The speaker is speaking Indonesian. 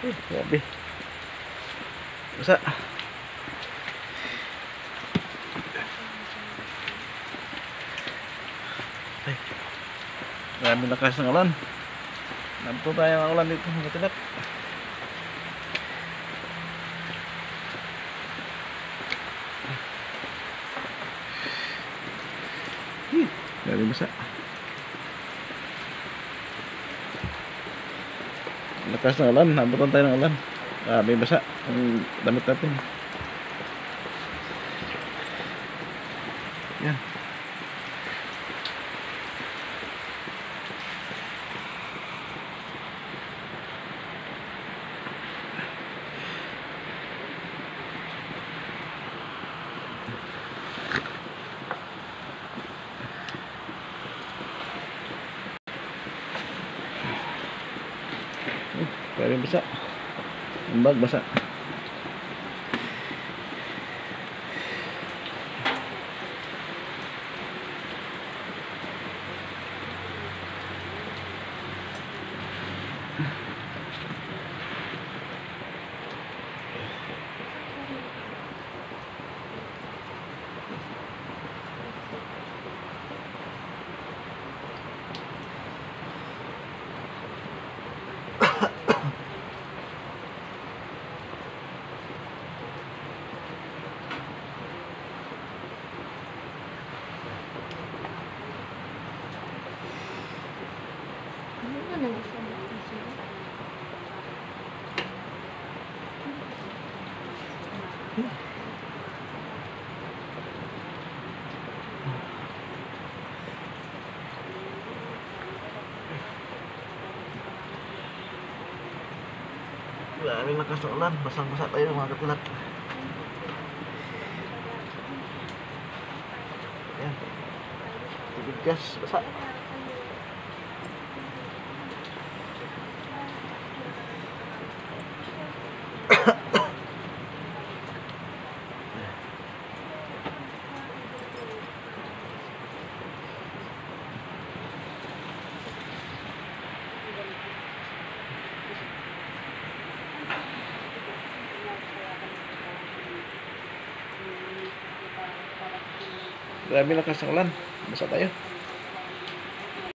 Uh, grabe. Basa. Ay. Grabe lakas ng ulan. Nampo tayo ang ulan dito mga tilap. Hi, Grabe basa. Lakas ng ulan, nabutan tayo ng ulan. Grabe basa ang damit natin. Yan. Grabe basa. Ang bag basa. Ano na nag-isama siya? Grabe lakas ng ulan. Basang-basa tayo mga. Tubig gas. Basa. Grabe lakas ng ulan. Basa tayo.